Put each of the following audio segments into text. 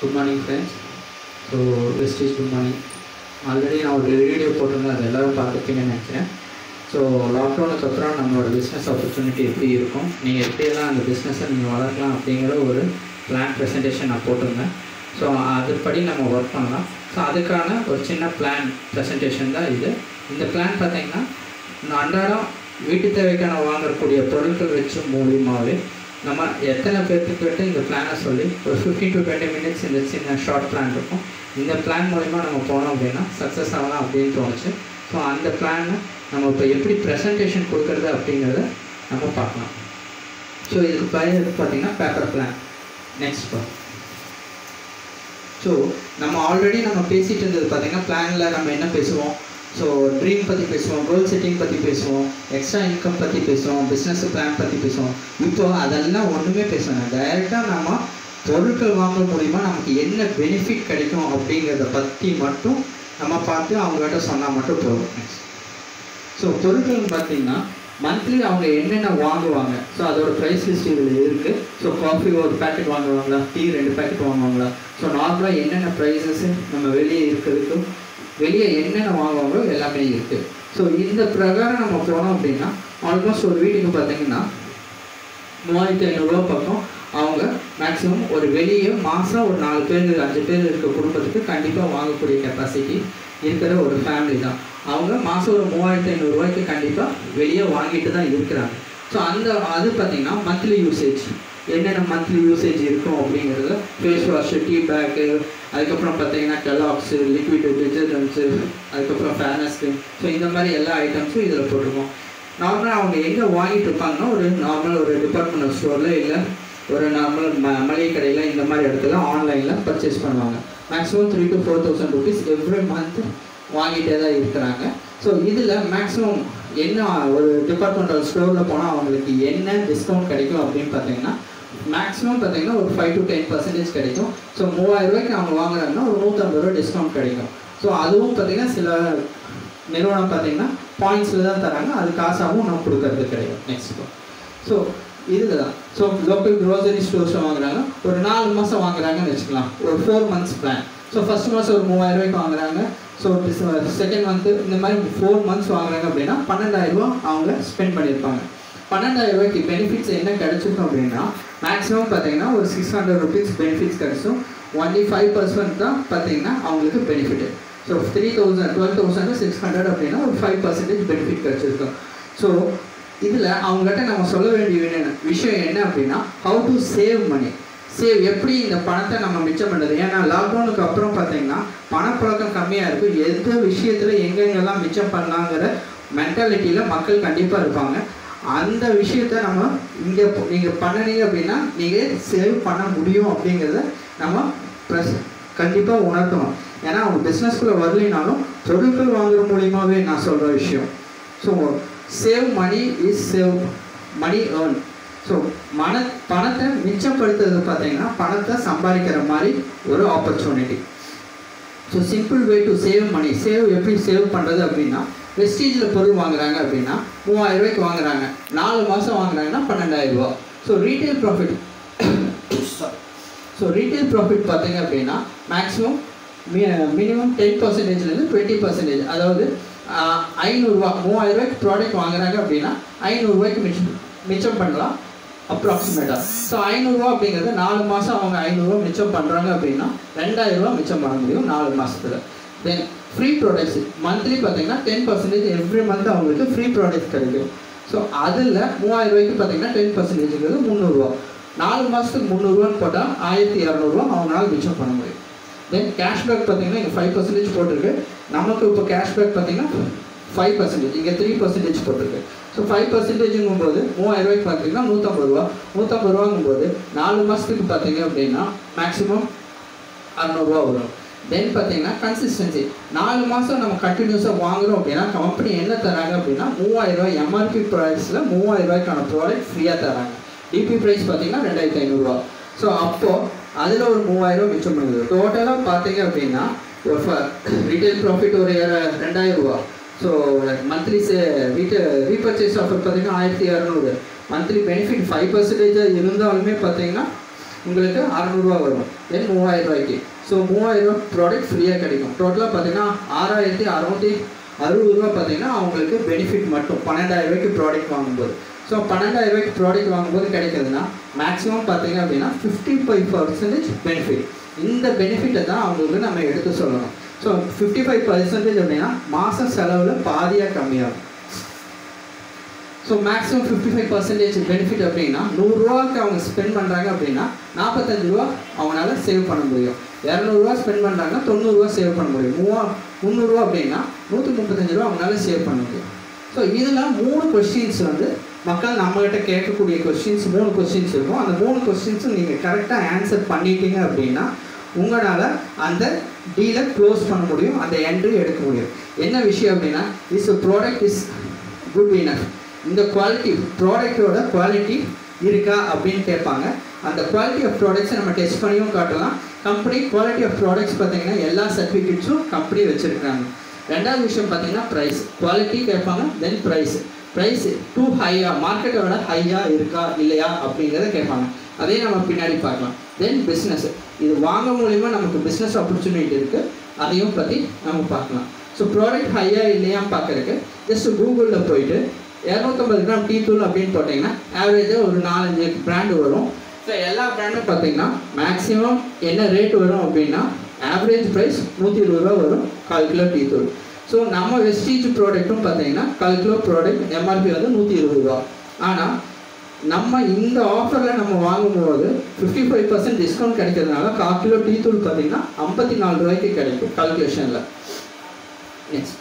Good morning friends so Vestige good morning already நான் ஒரு video போட்டிருந்தேன். அது எல்லோரும் பார்த்துருப்பீங்கன்னு நினைக்கிறேன். ஸோ லாக்டவுனுக்கு அப்புறம் நம்மளோட பிஸ்னஸ் ஆப்பர்ச்சுனிட்டி எப்படி இருக்கும்? நீங்கள் எப்படியெல்லாம் அந்த பிஸ்னஸை நீங்கள் வளர்க்கலாம் அப்படிங்கிற ஒரு பிளான் ப்ரெசன்டேஷன் நான் போட்டிருந்தேன். ஸோ அதுபடி நம்ம ஒர்க் பண்ணலாம். ஸோ அதுக்கான ஒரு சின்ன பிளான் ப்ரெசன்டேஷன் தான் இது. இந்த பிளான் பார்த்தீங்கன்னா நான் அன்றாடம் வீட்டு தேவைக்கான வாங்கக்கூடிய பொருட்கள் வச்சு மூலியமாகவே நம்ம எத்தனை பேர்த்துக்கு கிட்ட இந்த பிளானை சொல்லி ஒரு ஃபிஃப்டீன் டு டுவெண்ட்டி மினிட்ஸ் இந்த சின்ன ஷார்ட் பிளான் இருக்கும். இந்த பிளான் மூலிமா நம்ம போனோம் அப்படின்னா சக்ஸஸ் ஆகலாம் அப்படின்னு தோணுச்சு. ஸோ அந்த பிளானை நம்ம இப்போ எப்படி ப்ரெசன்டேஷன் கொடுக்குறது அப்படிங்கிறத நம்ம பார்க்கலாம். ஸோ இதுக்கு பயன் பார்த்தீங்கன்னா பேப்பர் பிளான் நெக்ஸ்ட் பா ஸோ நம்ம ஆல்ரெடி நம்ம பேசிகிட்டு இருந்தது பார்த்தீங்கன்னா பிளானில் நம்ம என்ன பேசுவோம்? ஸோ ட்ரீம் பற்றி பேசுவோம் கோல் செட்டிங் பற்றி பேசுவோம் எக்ஸ்ட்ரா இன்கம் பற்றி பேசுவோம் பிஸ்னஸ் பிளான் பற்றி பேசுவோம். இப்போ அதெல்லாம் ஒன்றுமே பேசணும் டைரெக்டாக நம்ம பொருட்கள் வாங்க மூலிமா நமக்கு என்ன பெனிஃபிட் கிடைக்கும் அப்படிங்கிறத பற்றி மட்டும் நம்ம பார்த்து அவங்ககிட்ட சொன்னால் மட்டும் போதும். ஸோ பொருட்கள்னு பார்த்தீங்கன்னா மந்த்லி அவங்க என்னென்ன வாங்குவாங்க? ஸோ அதோட ப்ரைஸ் லிஸ்ட் இதில் இருக்குது ஸோ காஃபி ஒரு பேக்கெட் வாங்குவாங்களா? டீ ரெண்டு பேக்கெட் வாங்குவாங்களா? ஸோ நார்மலாக என்னென்ன ப்ரைஸஸ் நம்ம வெளியே இருக்கிறதுக்கும் வெளியே என்னென்ன வாங்குவாங்களோ எல்லாமே இருக்குது ஸோ இந்த பிரகாரம் நம்ம போனோம் அப்படின்னா ஆல்மோஸ்ட் ஒரு வீட்டுக்கு பார்த்தீங்கன்னா மூவாயிரத்தி ஐநூறுரூவா பக்கம் அவங்க மேக்ஸிமம் ஒரு வெளியே மாதம் ஒரு நாலு பேர் அஞ்சு பேர் இருக்க குடும்பத்துக்கு கண்டிப்பாக வாங்கக்கூடிய கெப்பாசிட்டி இருக்கிற ஒரு ஃபேமிலி தான். அவங்க மாதம் ஒரு மூவாயிரத்தி ஐநூறுரூவாய்க்கு கண்டிப்பாக வெளியே வாங்கிட்டு தான் இருக்கிறாங்க. ஸோ அந்த அது பார்த்திங்கன்னா மந்த்லி யூசேஜ் என்னென்ன மந்த்லி யூசேஜ் இருக்கும் அப்படிங்கிறது ஃபேஸ் வாஷு டீ பேக்கு அதுக்கப்புறம் பார்த்தீங்கன்னா கெலாக்ஸு லிக்விடு டிட்டர்ஜென்ட்ஸு அதுக்கப்புறம் ஃபேனஸ்க்கு ஸோ இந்த மாதிரி எல்லா ஐட்டம்ஸும் இதில் போட்டிருக்கோம். நார்மலாக அவங்க எங்கே வாங்கிட்டு இருப்பாங்கன்னா ஒரு நார்மல் ஒரு டிபார்ட்மெண்டல் ஸ்டோரில் இல்லை ஒரு நார்மல் ம மளிகை கடையில் இந்த மாதிரி இடத்துல ஆன்லைனில் பர்ச்சேஸ் பண்ணுவாங்க. Maximum three to four thousand rupees every month வாங்கிட்டே தான் இருக்கிறாங்க. ஸோ இதில் மேக்ஸிமம் என்ன ஒரு டிபார்ட்மெண்டல் ஸ்டோரில் போனால் அவங்களுக்கு என்ன டிஸ்கவுண்ட் கிடைக்கும் அப்படின்னு பார்த்தீங்கன்னா மேக்ஸிமம் பார்த்தீங்கன்னா ஒரு ஃபைவ் டு டென் பர்சன்டேஜ் கிடைக்கும். ஸோ மூவாயிரம் ரூபாய்க்கு அவங்க வாங்குறாங்கன்னா ஒரு நூற்றம்பது ரூபா டிஸ்கவுண்ட் கிடைக்கும். ஸோ அதுவும் பார்த்தீங்கன்னா சில நிறுவனம் பார்த்தீங்கன்னா பாயிண்ட்ஸில் தான் தராங்க. அது காசாகவும் நம்ம கொடுக்கறது கிடையாது. நெக்ஸ்ட் ஸோ இதில் தான் ஸோ லோக்கல் க்ரோசரி ஸ்டோர்ஸில் வாங்குறாங்க. ஒரு நாலு மாதம் வாங்குறாங்கன்னு வச்சுக்கலாம். ஒரு four months plan so first மாதம் ஒரு மூவாயிரம் ரூபாய்க்கு வாங்குறாங்க. ஸோ செகண்ட் மந்த்து இந்த மாதிரி ஃபோர் மந்த்ஸ் வாங்குறாங்க அப்படின்னா பன்னெண்டாயிரம் ரூபா அவங்க ஸ்பெண்ட் பண்ணியிருப்பாங்க. பன்னெண்டாயிரம் ரூபாய்க்கு பெனிஃபிட்ஸ் என்ன கிடைச்சிருக்கும் அப்படின்னா மேக்ஸிமம் பார்த்தீங்கன்னா ஒரு சிக்ஸ் ஹண்ட்ரட் ருபீஸ் பெனிஃபிட்ஸ் கிடைச்சும். ஒன்லி ஃபைவ் பர்சன்ட் தான் பார்த்தீங்கன்னா அவங்களுக்கு benefit so three thousand twelve thousand six hundred அப்படின்னா ஒரு ஃபைவ் பர்சன்டேஜ் பெனிஃபிட் கிடச்சிருக்கும். ஸோ இதில் அவங்ககிட்ட நம்ம சொல்ல வேண்டிய என்ன விஷயம் என்ன அப்படின்னா how to save money save எப்படி இந்த பணத்தை நம்ம மிச்சம் பண்ணுறது ஏன்னா லாக்டவுனுக்கு அப்புறம் பார்த்தீங்கன்னா பணப்புழக்கம் கம்மியாக இருக்கும். எந்த விஷயத்தில் எங்கெங்கெல்லாம் மிச்சம் பண்ணலாங்கிற மென்டாலிட்டியில் மக்கள் கண்டிப்பாக இருப்பாங்க. அந்த விஷயத்த நம்ம இங்கே நீங்கள் பண்ணினீங்க அப்படின்னா நீங்கள் சேவ் பண்ண முடியும் அப்படிங்கிறத நம்ம ப்ளஸ் கண்டிப்பாக உணர்த்தணும். ஏன்னா அவங்க பிஸ்னஸ்குள்ளே வரலினாலும் பொருட்கள் வாங்குற மூலியமாகவே நான் சொல்கிற விஷயம். So save money is save money earn so மன பணத்தை மிச்சப்படுத்துறது பார்த்தீங்கன்னா பணத்தை சம்பாதிக்கிற மாதிரி ஒரு opportunity so simple way to save money save எப்படி சேவ் பண்ணுறது அப்படின்னா வெஸ்டீஜில் பொருள் வாங்குறாங்க அப்படின்னா மூவாயிரம் ரூபாய்க்கு வாங்குறாங்க. நாலு மாதம் வாங்குறாங்கன்னா பன்னெண்டாயிரம் ரூபா so retail profit so retail profit பார்த்தீங்க அப்படின்னா மேக்ஸிமம் மினிமம் டென் பர்சன்டேஜ்லேருந்து டுவெண்ட்டி பர்சன்டேஜ் அதாவது ஐநூறுரூவா மூவாயிரம் ரூபாய்க்கு ப்ராடக்ட் வாங்குறாங்க அப்படின்னா ஐநூறுரூவாய்க்கு மிச்சம் மிச்சம் பண்ணலாம் அப்ராக்சிமேட்டாக ஸோ ஐநூறுரூவா அப்படிங்கிறது நாலு மாதம் அவங்க ஐநூறுரூவா மிச்சம் பண்ணுறாங்க அப்படின்னா ரெண்டாயிரரூவா மிச்சம் பண்ண முடியும் நாலு மாதத்தில் தென் ஃப்ரீ ப்ராடக்ட்ஸ் மந்த்லி பார்த்தீங்கன்னா டென் பர்சன்டேஜ் எவ்ரி மந்த் அவங்களுக்கு ஃப்ரீ ப்ராடக்ட்ஸ் கிடைக்கும். ஸோ அதில் மூவாயிரம் ரூபாய்க்கு பார்த்தீங்கன்னா டென் பர்சன்டேஜுங்கிறது முந்நூறுரூவா நாலு மாதத்துக்கு முந்நூறுரூவான்னு போட்டால் ஆயிரத்தி இரநூறுவா அவங்களால மிச்சம் பண்ண முடியும். தென் கேஷ்பேக் பார்த்தீங்கன்னா இங்கே ஃபைவ் பர்சன்டேஜ் போட்டிருக்கு. நமக்கு இப்போ கேஷ்பேக் பார்த்தீங்கன்னா ஃபைவ் பர்சன்டேஜ் இங்கே த்ரீ பர்சன்டேஜ் போட்டிருக்கு. ஸோ ஃபைவ் பர்சன்டேஜுங்கும் போது மூவாயிரம் ரூபாய்க்கு பார்த்தீங்கன்னா நூற்றம்பது ரூபா. நூற்றம்பது ரூபாங்கும் போது நாலு மாதத்துக்கு பார்த்தீங்க அப்படின்னா மேக்ஸிமம் அறநூறுவா வரும். தென் பார்த்தீங்கன்னா கன்சிஸ்டன்சி நாலு மாதம் நம்ம கண்டினியூஸாக வாங்குறோம் அப்படின்னா கம்பெனி என்ன தராங்க அப்படின்னா மூவாயிரரூவா எம்ஆர்பி ப்ரைஸில் மூவாயிரம் ரூபாய்க்கான ப்ராடக்ட் ஃப்ரீயாக தராங்க. டிபி ப்ரைஸ் பார்த்தீங்கன்னா ரெண்டாயிரத்தி ஐநூறுரூவா ஸோ அப்போது அதில் ஒரு மூவாயிரம் மிச்சம் பண்ணுது. டோட்டலாக பார்த்தீங்க அப்படின்னா ஒரு ரீட்டைல் ப்ராஃபிட் ஒரு ரெண்டாயிரம் ரூபா. ஸோ மந்த்லி சே ரீட்டை ரீபர்ச்சேஸ் ஆஃபர் பார்த்தீங்கன்னா ஆயிரத்தி இரநூறு மந்த்லி பெனிஃபிட் ஃபைவ் பர்சன்டேஜாக இருந்தாலுமே பார்த்தீங்கன்னா உங்களுக்கு அறநூறுவா வரும். தென் மூவாயிரரூவாய்க்கு ஸோ மூவாயிரம் ரூபா ப்ராடக்ட் ஃப்ரீயாக கிடைக்கும். டோட்டலாக பார்த்தீங்கன்னா ஆறாயிரத்தி அறநூற்றி அறுபது ரூபா பார்த்தீங்கன்னா அவங்களுக்கு பெனிஃபிட் மட்டும். பன்னெண்டாயிரம் ரூபாய்க்கு ப்ராடக்ட் வாங்கும்போது. ஸோ பன்னெண்டாயிரம் ரூபாய்க்கு ப்ராடக்ட் வாங்கும்போது கிடைக்கிறதுனா மேக்ஸிமம் பார்த்தீங்க அப்படின்னா ஃபிஃப்டி ஃபைவ் பர்சன்டேஜ் பெனிஃபிட் இந்த பெனிஃபிட்டை தான் அவங்களுக்கு நம்ம எடுத்து சொல்லணும். ஸோ ஃபிஃப்டி ஃபைவ் பர்சன்டேஜ் அப்படின்னா மாதம் செலவில் பாதியாக கம்மியாகும். So maximum fifty five percentage benefit அப்படின்னா நூறுரூவாக்கு அவங்க ஸ்பெண்ட் பண்ணுறாங்க அப்படின்னா நாற்பத்தஞ்சு ரூபா அவங்களால சேவ் பண்ண முடியும். இரநூறுவா ஸ்பெண்ட் பண்ணுறாங்கன்னா தொண்ணூறுரூவா சேவ் பண்ண முடியும். மூவா முந்நூறுரூவா அப்படின்னா நூற்றி முப்பத்தஞ்சு ரூபா அவங்களால சேவ் பண்ண முடியும். ஸோ இதில் மூணு கொஸ்டின்ஸ் வந்து மக்கள் நம்மகிட்ட கேட்கக்கூடிய கொஸ்டின்ஸ் மூணு கொஸ்டின்ஸ் இருக்கும். அந்த மூணு கொஸ்டின்ஸும் நீங்கள் கரெக்டாக ஆன்சர் பண்ணிட்டீங்க அப்படின்னா உங்களால் அந்த டீலை க்ளோஸ் பண்ண முடியும் அந்த என்ட்ரி எடுக்க முடியும். என்ன விஷயம் அப்படின்னா is product is good enough இந்த குவாலிட்டி ப்ராடக்டோட குவாலிட்டி இருக்கா அப்படின்னு கேட்பாங்க. அந்த குவாலிட்டி ஆஃப் ப்ராடக்ட்ஸை நம்ம டெஸ்ட் பண்ணியும் காட்டலாம். கம்பெனி குவாலிட்டி ஆஃப் ப்ராடக்ட்ஸ் பார்த்தீங்கன்னா எல்லா சர்டிஃபிகேட்ஸும் கம்பெனி வச்சுருக்காங்க ரெண்டாவது விஷயம் பார்த்தீங்கன்னா ப்ரைஸ் குவாலிட்டி கேட்பாங்க தென் ப்ரைஸ் ப்ரைஸ் டூ ஹையா மார்க்கெட்டை விட ஹையா இருக்கா இல்லையா அப்படிங்கிறத கேட்பாங்க. அதையும் நம்ம பின்னாடி பார்க்கலாம். தென் பிஸ்னஸ் இது வாங்க மூலிமா நமக்கு பிஸ்னஸ் ஆப்பர்ச்சுனிட்டி இருக்குது அதையும் பற்றி நம்ம பார்க்கலாம். ஸோ ப்ராடக்ட் ஹையா இல்லையா பார்க்கறதுக்கு ஜஸ்ட் கூகுளில் போயிட்டு இரநூத்தம்பது கிராம் டீ தூள் அப்படின்னு போட்டிங்கன்னா ஆவரேஜாக ஒரு நாலஞ்சு பிராண்டு வரும். ஸோ எல்லா ப்ராண்டும் பார்த்தீங்கன்னா மேக்ஸிமம் என்ன ரேட் வரும் அப்படின்னா ஆவரேஜ் ப்ரைஸ் நூற்றி இருபது ரூபா வரும் கால் கிலோ டீ தூள். ஸோ நம்ம வெஸ்டீஜ் ப்ராடக்ட்டும் பார்த்தீங்கன்னா கால் கிலோ ப்ராடக்ட் எம்ஆர்பி வந்து நூற்றி இருபது ரூபா. ஆனால் நம்ம இந்த ஆஃபரில் நம்ம வாங்கும்போது ஃபிஃப்டி ஃபைவ் பர்சன்ட் டிஸ்கவுண்ட் கிடைக்கிறதுனால கால் கிலோ டீ தூள் பார்த்தீங்கன்னா ஐம்பத்தி நாலு ரூபாய்க்கு கிடைக்கும் கால்குலேஷனில் நெக்ஸ்ட்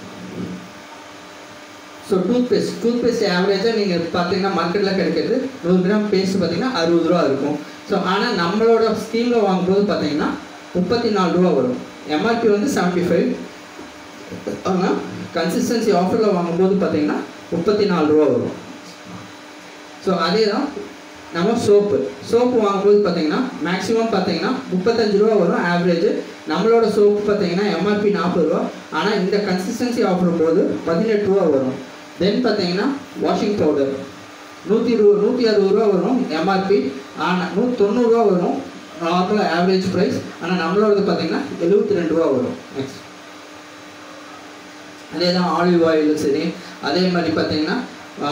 ஸோ டூத்பேஸ்ட் டூத்பேஸ்ட் ஆவரேஜாக நீங்கள் பார்த்தீங்கன்னா மார்க்கெட்டில் கிடைக்கிறது நூறு கிராம் பேஸ்ட் பார்த்தீங்கன்னா அறுபது ரூபா இருக்கும். ஸோ ஆனால் நம்மளோட ஸ்கீமில் வாங்கும்போது பார்த்தீங்கன்னா முப்பத்தி நாலு ரூபா வரும். எம்ஆர்பி வந்து செவன்ட்டி ஃபைவ் ஆனால் கன்சிஸ்டன்சி ஆஃபரில் வாங்கும்போது பார்த்தீங்கன்னா முப்பத்தி நாலு ரூபா வரும். ஸோ அதே தான் நம்ம சோப்பு சோப்பு வாங்கும்போது பார்த்தீங்கன்னா மேக்ஸிமம் பார்த்தீங்கன்னா முப்பத்தஞ்சு ரூபா வரும். ஆவரேஜ் நம்மளோட சோப்பு பார்த்தீங்கன்னா எம்ஆர்பி நாற்பது ரூபா. ஆனால் இந்த கன்சிஸ்டன்சி ஆஃபர் போது பதினெட்டு ரூபா வரும். தென் பார்த்தீங்கன்னா வாஷிங் பவுடர் நூற்றி ரூ நூற்றி அறுபது ரூபா வரும் எம்ஆர்பி ஆனால் நூ தொண்ணூறுரூவா வரும். நார்மல் ஆவரேஜ் ப்ரைஸ் ஆனால் நம்மளோடது பார்த்தீங்கன்னா எழுபத்தி ரெண்டு ரூபா வரும். நெக்ஸ்ட் அதே தான் ஆலிவ் ஆயிலும் சரி. அதே மாதிரி பார்த்தீங்கன்னா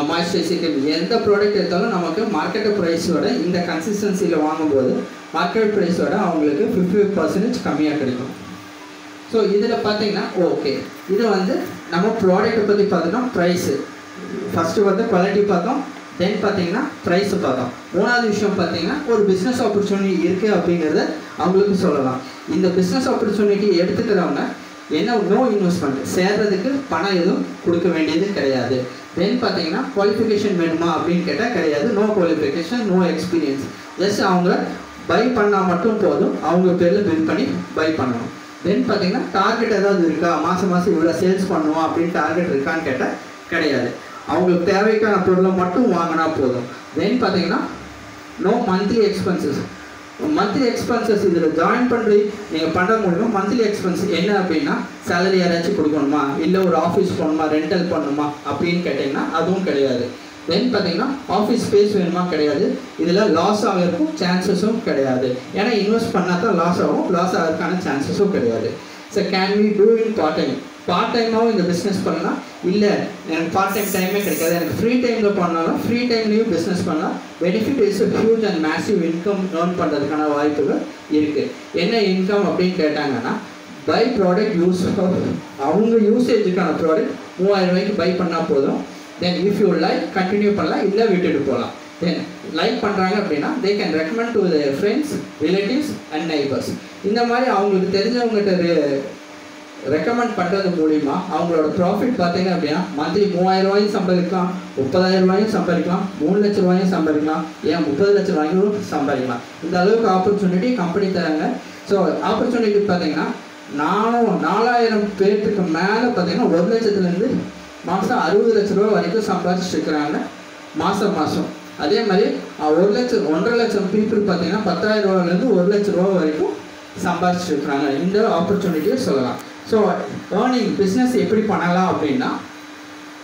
மாய்ஸ்சரைசிங் எந்த ப்ராடக்ட் எடுத்தாலும் நமக்கு மார்க்கெட் ப்ரைஸோட இந்த கன்சிஸ்டன்சியில் வாங்கும்போது மார்க்கெட் ப்ரைஸோட அவங்களுக்கு ஃபிஃப்டி பர்சன்டேஜ் கம்மியாக கிடைக்கும். ஸோ இதில் பார்த்தீங்கன்னா ஓகே இது வந்து நம்ம ப்ராடக்ட்டை பற்றி பார்த்தோம்னா ப்ரைஸு ஃபஸ்ட்டு வந்து குவாலிட்டி பார்த்தோம் தென் பார்த்தீங்கன்னா ப்ரைஸை பார்த்தோம். மூணாவது விஷயம் பார்த்தீங்கன்னா ஒரு பிஸ்னஸ் ஆப்பர்ச்சுனிட்டி இருக்குது அப்படிங்கிறத அவங்களுக்கு சொல்லலாம். இந்த பிஸ்னஸ் ஆப்பர்ச்சுனிட்டி எடுத்துக்கிறவங்க என்ன நோ இன்வெஸ்ட்மெண்ட் சேர்றதுக்கு பணம் எதுவும் கொடுக்க வேண்டியது கிடையாது. தென் பார்த்தீங்கன்னா குவாலிஃபிகேஷன் வேணுமா அப்படின்னு கேட்டால் கிடையாது. No qualification no experience just அவங்க பை பண்ணால் மட்டும் போதும். அவங்க பேரில் பில் பண்ணி பை பண்ணணும். தென் பார்த்தீங்கன்னா டார்கெட் ஏதாவது இருக்கா? மாதம் மாதம் இவ்வளோ சேல்ஸ் பண்ணுவோம் அப்படின்னு டார்கெட் இருக்கான்னு கேட்டால் கிடையாது. அவங்களுக்கு தேவைக்கான பொருளை மட்டும் வாங்கினா போதும். தென் பார்த்தீங்கன்னா no monthly expenses monthly expenses இதில் ஜாயின் பண்ணி நீங்கள் பண்ண முடியும் மந்த்லி எக்ஸ்பென்ஸ் என்ன அப்படின்னா சேலரி யாராச்சும் கொடுக்கணுமா? இல்லை ஒரு ஆஃபீஸ் போகணுமா? ரெண்டல் பண்ணணுமா? அப்படின்னு கேட்டிங்கன்னா அதுவும் கிடையாது. தென் பார்த்தீங்கன்னா ஆஃபீஸ் ஸ்பேஸ் வேணுமா? கிடையாது. இதில் லாஸ் ஆகிறதுக்கும் சான்சஸும் கிடையாது. ஏன்னா இன்வெஸ்ட் பண்ணால் தான் லாஸ் ஆகும் லாஸ் ஆகிறதுக்கான சான்சஸும் கிடையாது. So can we do in part time part டைமாகவும் இந்த பிஸ்னஸ் பண்ணலாம். இல்லை எனக்கு பார்ட் டைம் டைமே கிடைக்காது. எனக்கு ஃப்ரீ டைமில் பண்ணாலும் ஃப்ரீ டைம்லேயும் பிஸ்னஸ் பண்ணலாம். Benefit is huge and massive income earn பண்ணுறதுக்கான வாய்ப்புகள் இருக்குது என்ன இன்கம் அப்படின்னு கேட்டாங்கன்னா பை ப்ராடக்ட் யூஸ் அவங்க யூசேஜுக்கான ப்ராடக்ட் மூவாயிரம் ரூபாய்க்கு பை பண்ணால் போதும். Then if you like continue பண்ணலாம். இல்லை விட்டுட்டு போகலாம். தென் லைக் பண்ணுறாங்க அப்படின்னா they can recommend to the friends relatives and neighbours இந்த மாதிரி அவங்களுக்கு தெரிஞ்சவங்ககிட்ட ரெக்கமெண்ட் பண்ணுறது மூலிமா அவங்களோட ப்ராஃபிட் பார்த்தீங்க அப்படின்னா மந்த்லி மூவாயிரம் ரூபாயும் சம்பாதிக்கலாம் முப்பதாயிரம் ரூபாயும் சம்பாதிக்கலாம் மூணு லட்ச ரூபாயும் சம்பாதிக்கலாம் ஏன் முப்பது லட்ச ரூபாயும் சம்பாதிக்கலாம். இந்த அளவுக்கு ஆப்பர்ச்சுனிட்டி கம்பெனி தராங்க. ஸோ ஆப்பர்ச்சுனிட்டி பார்த்தீங்கன்னா நானும் நாலாயிரம் பேர்த்துக்கு மேலே பார்த்தீங்கன்னா ஒரு லட்சத்துலேருந்து மாதம் அறுபது லட்ச ரூபா வரைக்கும் சம்பாதிச்சிருக்கிறாங்க. மாதம் மாதம் அதே மாதிரி ஒரு லட்சம் ஒன்றரை லட்சம் பீப்புள் பார்த்தீங்கன்னா பத்தாயிரம் ரூபாலேருந்து ஒரு லட்ச ரூபா வரைக்கும் சம்பாதிச்சிருக்கிறாங்க. இருக்கிறாங்க இந்த ஆப்பர்ச்சுனிட்டியை சொல்லலாம். ஸோ ஏர்னிங் பிஸ்னஸ் எப்படி பண்ணலாம் அப்படின்னா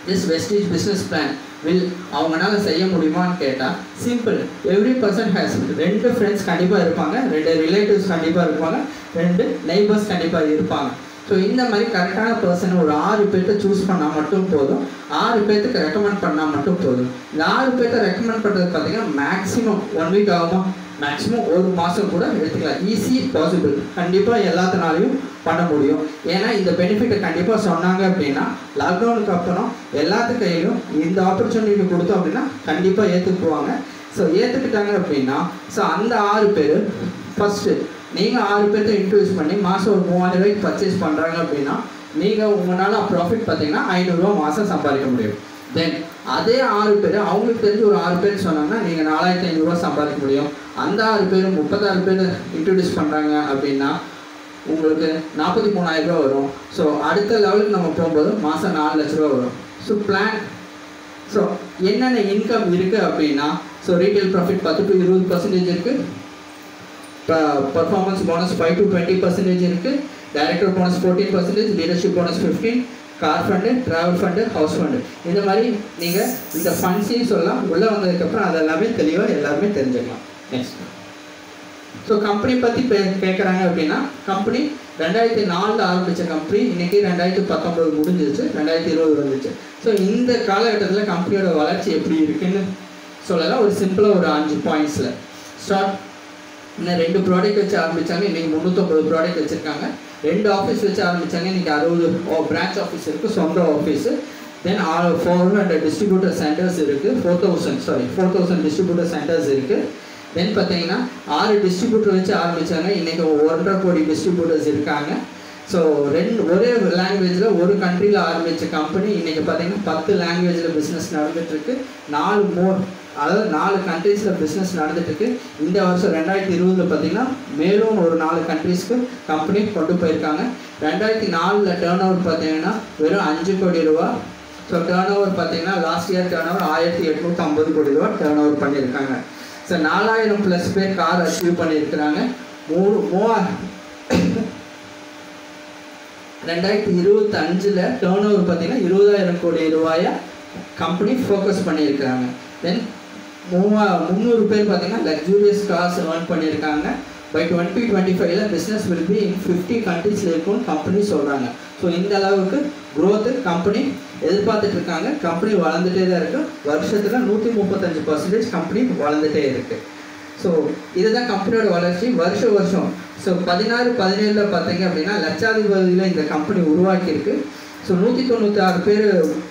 this Vestige business plan will அவங்களால செய்ய முடியுமான்னு கேட்டால் சிம்பிள் எவ்ரி பர்சன் ஹேஸ் ரெண்டு ஃப்ரெண்ட்ஸ் கண்டிப்பாக இருப்பாங்க ரெண்டு ரிலேட்டிவ்ஸ் கண்டிப்பாக இருப்பாங்க ரெண்டு நெய்பர்ஸ் கண்டிப்பாக இருப்பாங்க. ஸோ இந்த மாதிரி கரெக்டான பர்சன் ஒரு ஆறு பேர்த்த சூஸ் பண்ணால் மட்டும் போதும். ஆறு பேர்த்துக்கு ரெக்கமெண்ட் பண்ணால் மட்டும் போதும். இந்த ஆறு பேர்த்த ரெக்கமெண்ட் பண்ணுறது பார்த்தீங்கன்னா மேக்ஸிமம் ஒன் வீக் ஆகுமா. மேக்ஸிமம் ஒரு மாதம் கூட எடுத்துக்கலாம். ஈஸி பாசிபிள் கண்டிப்பாக எல்லாத்தினாலையும் பண்ண முடியும். ஏன்னா இந்த பெனிஃபிட்டை கண்டிப்பாக சொன்னாங்க அப்படின்னா லாக்டவுனுக்கு அப்புறம் எல்லாத்து கையிலும் இந்த ஆப்பர்ச்சுனிட்டி கொடுத்தோம் அப்படின்னா கண்டிப்பாக ஏற்றுக்குவாங்க ஸோ ஏற்றுக்கிட்டாங்க அப்படின்னா ஸோ அந்த ஆறு பேர் ஃபஸ்ட்டு நீங்கள் ஆறு பேர்த்த இன்ட்ரடியூஸ் பண்ணி மாதம் ஒரு மூவாயிரம் ரூபாய்க்கு பர்ச்சேஸ் பண்ணுறாங்க அப்படின்னா நீங்கள் உங்களால் ப்ராஃபிட் பார்த்தீங்கன்னா ஐநூறுரூவா மாதம் சம்பாதிக்க முடியும். தென் அதே ஆறு பேர் அவங்களுக்கு தெரிஞ்சு ஒரு ஆறு பேர் சொன்னாங்கன்னா நீங்கள் நாலாயிரத்தி ஐநூறுரூவா சம்பாதிக்க முடியும். அந்த ஆறு பேர் முப்பத்தாறு பேர் இன்ட்ரடியூஸ் பண்ணுறாங்க அப்படின்னா உங்களுக்கு நாற்பத்தி மூணாயிரம் ரூபா வரும். ஸோ அடுத்த லெவலுக்கு நம்ம போகும்போது மாதம் நாலு லட்ச ரூபா வரும். ஸோ பிளான் ஸோ என்னென்ன இன்கம் இருக்குது அப்படின்னா ஸோ ரீட்டைல் ப்ராஃபிட் பத்து டு இருபது பர்சன்டேஜ் இருக்குது performance bonus five to twenty percentage இருக்குது director bonus fourteen percentage leadership bonus fifteen car fund travel fund house fund இந்த மாதிரி நீங்கள் இந்த ஃபண்ட்ஸையும் சொல்லலாம். உள்ளே வந்ததுக்கப்புறம் அதெல்லாமே தெளிவாக எல்லாருமே தெரிஞ்சுக்கலாம். நெக்ஸ்ட் ஸோ கம்பெனி பற்றி பே கேட்குறாங்க அப்படின்னா கம்பெனி ரெண்டாயிரத்தி நாலில் ஆரம்பித்த கம்பெனி இன்றைக்கி ரெண்டாயிரத்தி பத்தொம்பது முடிஞ்சிருச்சு. ரெண்டாயிரத்தி இருபது வந்துச்சு. ஸோ இந்த காலகட்டத்தில் கம்பெனியோட வளர்ச்சி எப்படி இருக்குன்னு சொல்லலாம். ஒரு சிம்பிளாக ஒரு அஞ்சு பாயிண்ட்ஸில் ஸ்டார்ட் இன்னும் ரெண்டு ப்ராடக்ட் வச்சு ஆரம்பித்தாங்க இன்றைக்கி முந்நூற்றம்பது ப்ராடக்ட் வச்சுருக்காங்க. ரெண்டு ஆஃபீஸ் வச்சு ஆரம்பித்தாங்க இன்றைக்கி அறுபது பிரான்ச் ஆஃபீஸ் இருக்குது சொந்த office then all four hundred distributor centres இருக்குது four thousand sorry four thousand distributor centres இருக்குது தென் பார்த்தீங்கன்னா ஆறு டிஸ்ட்ரிபியூட்டர் வச்சு ஆரம்பித்தாங்க இன்றைக்கி ஒன்றரை கோடி டிஸ்ட்ரிபியூட்டர்ஸ் இருக்காங்க. ஸோ ரெண்டு ஒரே லாங்குவேஜில் ஒரு கண்ட்ரியில் ஆரம்பித்த கம்பெனி இன்றைக்கி பார்த்தீங்கன்னா பத்து லாங்குவேஜில் பிஸ்னஸ் நடந்துகிட்ருக்கு நாலு மோர் அதாவது நாலு கண்ட்ரீஸில் பிஸ்னஸ் நடந்துட்டுருக்கு. இந்த வருஷம் ரெண்டாயிரத்தி இருபதில் பார்த்தீங்கன்னா மேலும் ஒரு நாலு கண்ட்ரீஸ்க்கு கம்பெனி கொண்டு போயிருக்காங்க. ரெண்டாயிரத்தி நாலில் டேர்ன் ஓவர் பார்த்தீங்கன்னா வெறும் அஞ்சு கோடி ரூபா. ஸோ டேர்ன் ஓவர் பார்த்தீங்கன்னா லாஸ்ட் இயர் டேர்ன் ஓவர் ஆயிரத்தி எட்நூற்றி ஐம்பது கோடி ரூபா டேர்ன் ஓவர் பண்ணியிருக்காங்க. ஸோ நாலாயிரம் ப்ளஸ் பேர் கார் அச்சீவ் பண்ணியிருக்கிறாங்க. மூணு மூவா ரெண்டாயிரத்தி இருபத்தஞ்சில் டேர்ன் ஓவர் பார்த்தீங்கன்னா இருபதாயிரம் கோடி ரூபாயை கம்பெனி ஃபோக்கஸ் பண்ணியிருக்கிறாங்க. தென் மூவா முந்நூறு பேர் பார்த்தீங்கன்னா லக்ஸூரியஸ் கார்ஸ் ஏர்ன் பண்ணியிருக்காங்க. பை டுவெண்ட்டி டுவெண்ட்டி ஃபைவ்ல business will be in fifty கண்ட்ரீஸில் இருக்கும்னு கம்பெனி சொல்கிறாங்க ஸோ இந்த அளவுக்கு க்ரோத்து கம்பெனி எதிர்பார்த்துட்டு இருக்காங்க. கம்பெனி வளர்ந்துட்டே தான் இருக்குது வருஷத்தில் நூற்றி முப்பத்தஞ்சு பர்சன்டேஜ் கம்பெனி வளர்ந்துட்டே இருக்குது ஸோ இதுதான் கம்பெனியோட வளர்ச்சி. வருஷ வருஷம். ஸோ பதினாறு பதினேழில் பார்த்தீங்க அப்படின்னா லட்சாதிபதியில் இந்த கம்பெனி உருவாக்கியிருக்கு. ஸோ நூற்றி தொண்ணூற்றி ஆறு பேர்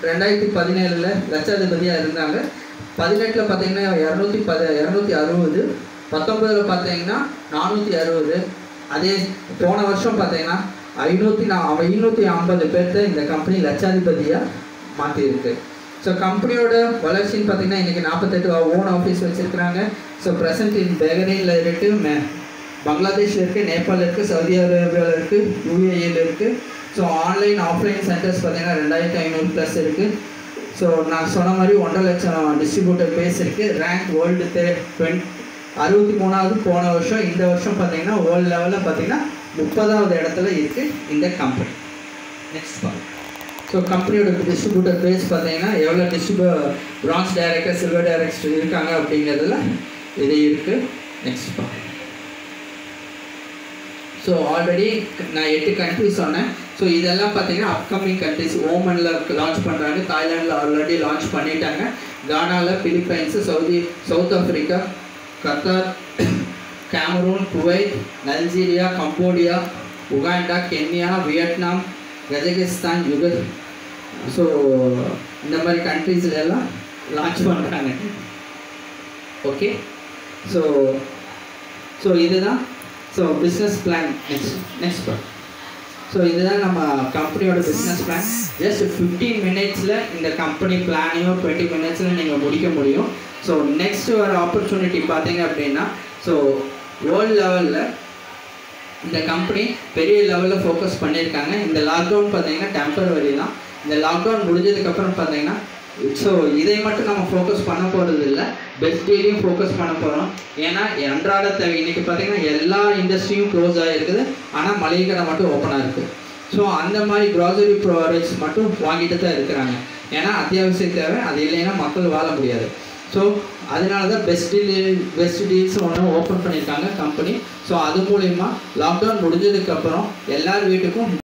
ரெண்டாயிரத்தி பதினேழில் லட்சாதிபதியாக இருந்தாங்க. பதினெட்டில் பார்த்தீங்கன்னா இரநூத்தி பத இரநூத்தி அறுபது பத்தொம்பதில் பார்த்தீங்கன்னா நானூற்றி அறுபது. அதே போன வருஷம் பார்த்தீங்கன்னா ஐநூற்றி நா ஐநூற்றி ஐம்பது பேர்த்த இந்த கம்பெனி லட்சாதிபதியாக மாற்றியிருக்கு ஸோ கம்பெனியோட வளர்ச்சின்னு பார்த்தீங்கன்னா இன்றைக்கி நாற்பத்தெட்டு ஓன் ஆஃபீஸ் வச்சுருக்கிறாங்க. ஸோ ப்ரெசன்ட் இன் பெகரீனில் இருக்குது மே பங்களாதேஷில் இருக்குது நேபாளில் இருக்குது சவுதி அரேபியாவில் இருக்குது யூஏஇயில் இருக்குது ஸோ ஆன்லைன் ஆஃப்லைன் சென்டர்ஸ் பார்த்தீங்கன்னா ரெண்டாயிரத்தி ஐநூறு ப்ளஸ் இருக்குது ஸோ நான் சொன்ன மாதிரி ஒன்றரை லட்சம் டிஸ்ட்ரிபியூட்டர் பேஸ் இருக்குது ரேங்க் வேர்ல்டு தே டுவெண்ட் அறுபத்தி மூணாவது போன வருஷம் இந்த வருஷம் பார்த்தீங்கன்னா வேர்ல்டு லெவலில் பார்த்தீங்கன்னா முப்பதாவது இடத்துல இருக்குது இந்த கம்பெனி நெக்ஸ்ட் பாருங்க ஸோ கம்பெனியோட டிஸ்ட்ரிபியூட்டர் பேஸ் பார்த்தீங்கன்னா எவ்வளோ டிஸ்ட்ரிபியூ பிரான்ச் டைரக்டர் சில்வர் டைரக்டர் இருக்காங்க அப்படிங்கிறதுல இது இருக்குது நெக்ஸ்ட் பாருங்க ஸோ ஆல்ரெடி நான் எட்டு கண்ட்ரிஸ் சொன்னேன். ஸோ இதெல்லாம் பார்த்தீங்கன்னா அப்கமிங் கண்ட்ரிஸ் ஓமனில் லான்ச் பண்ணுறாங்க தாய்லாண்டில் ஆல்ரெடி லான்ச் பண்ணிட்டாங்க. கானாவில் Philippines Saudi South Africa Qatar Cameroon Kuwait Nigeria Cambodia Uganda Kenya Vietnam Kazakhstan யுக ஸோ இந்த மாதிரி கண்ட்ரீஸில் எல்லாம் லான்ச் பண்ணுறாங்க ஓகே ஸோ ஸோ இதுதான். So business plan next next part so இதுதான் நம்ம கம்பெனியோட பிஸ்னஸ் பிளான் ஜஸ்ட் ஃபிஃப்டீன் மினிட்ஸில் இந்த கம்பெனி பிளானையும் டுவெண்ட்டி மினிட்ஸில் நீங்கள் முடிக்க முடியும். ஸோ நெக்ஸ்ட் வர ஆப்பர்ச்சுனிட்டி பார்த்தீங்க அப்படின்னா ஸோ வேர்ல்டு லெவலில் இந்த கம்பெனி பெரிய லெவலில் ஃபோக்கஸ் பண்ணியிருக்காங்க. இந்த லாக்டவுன் பார்த்தீங்கன்னா டெம்பரவரி தான். இந்த லாக்டவுன் முடிஞ்சதுக்கப்புறம் பார்த்தீங்கன்னா ஸோ இதை மட்டும் நம்ம ஃபோக்கஸ் பண்ண போகிறது இல்லை. பெஸ்ட் டேலையும் ஃபோக்கஸ் பண்ண போகிறோம் ஏன்னா அன்றாட தேவை. இன்றைக்கி பார்த்தீங்கன்னா எல்லா இண்டஸ்ட்ரியும் க்ளோஸ் ஆகிருக்குது ஆனால் மளிகை கடை மட்டும் ஓப்பனாக இருக்குது ஸோ அந்த மாதிரி க்ராசரி ப்ராடக்ட்ஸ் மட்டும் வாங்கிட்டு தான் இருக்கிறாங்க. ஏன்னா அத்தியாவசிய தேவை. அது இல்லைன்னா மக்கள் வாழ முடியாது. ஸோ அதனால தான் பெஸ்ட் டீல் பெஸ்ட் டீல்ஸ் ஒன்று ஓப்பன் பண்ணியிருக்காங்க கம்பெனி ஸோ அது மூலிமா லாக்டவுன் முடிஞ்சதுக்கப்புறம் எல்லார் வீட்டுக்கும்